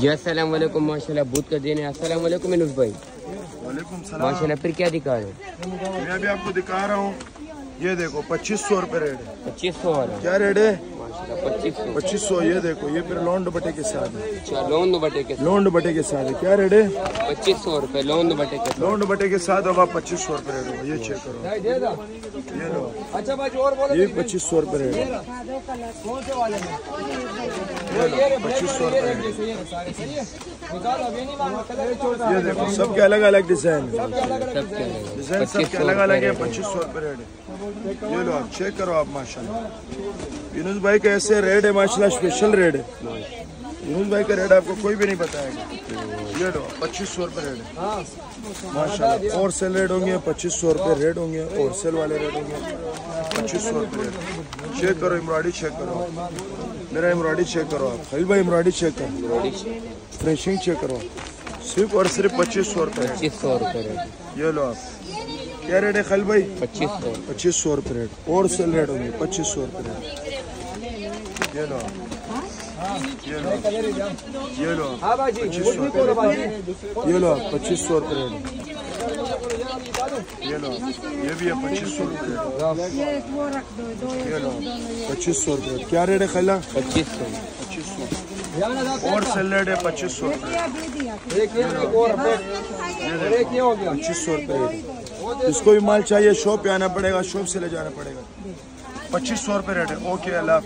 जी अस्सलाम वालेकुम माशाल्लाह का दिन है। अस्सलाम वालेकुम इनुस भाई। वालेकुम माशाल्लाह फिर क्या दिखा रहे हो? मैं भी आपको दिखा रहा हूँ। ये देखो पच्चीस सौ रुपये रेट है। पच्चीस सौ वाला। क्या रेट है? पच्चीस सौ ये देखो ये फिर लोन दुपट्टे के साथ है। अच्छा लोन दुबट्टे के लोन दुपट्टे के साथ है। क्या रेट है? पच्चीस सौ रुपए लोन दुबट्टे के लोन दुपट्टे के साथ होगा पच्चीस सौ रुपये रेट ये चेक करो। ये लो। अच्छा भाई और बोलो ये पच्चीस सौ रुपये रेट है। कौन से वाले में ये लो पच्चीस सौ है है है। ये देखो सबके अलग अलग डिज़ाइन है। डिज़ाइन सबके अलग अलग है पच्चीस सौ रुपये रेट है। ये लो आप चेक करो आप माशाल्लाह। यूनुस भाई का ऐसे रेट है माशाल्लाह स्पेशल रेट है। यूनुस भाई का रेट आपको कोई भी नहीं बताएगा ये पच्चीस सौ रुपये रेट है। माशाल्लाह और सेल रेट होंगे पच्चीस सौ रुपये रेट होंगे और सेल वाले रेट होंगे पच्चीस सौ रुपये रेट चेक करो एम्ब्रॉयडरी चेक करो। मेरा एम्ब्रॉयडरी चेक करो आप। खलील भाई एम्ब्रॉयडरी चेक करो। फिनिशिंग चेक करो सिर्फ़ और सिर्फ़ पच्चीस सौ रुपये पच्चीस सौ रेट ये लो आप। क्या रेट है खल भाई? पच्चीस सौ। पच्चीस सौ रुपये रेट और सेल रेट होंगे पच्चीस सौ रुपये रेट ये लो ये लो ये लो हाँ भाई जी पच्चीस सौ ये लो पच्चीस सौ रुपये. रेट ये लो ये भी है पच्चीस सौ रुपये. ये लो पच्चीस सौ रुपये. क्या रेट है खैला? पच्चीस सौ. पच्चीस सौ. और सेल रेट है पच्चीस सौ रुपये. एक ये एक और और एक ये हो गया. पच्चीस सौ रुपये. रेट जिसको भी माल चाहिए शॉप पे आना पड़ेगा शॉप से ले जाना पड़ेगा. पच्चीस सौ रुपये रेट है. ओके अल्लाह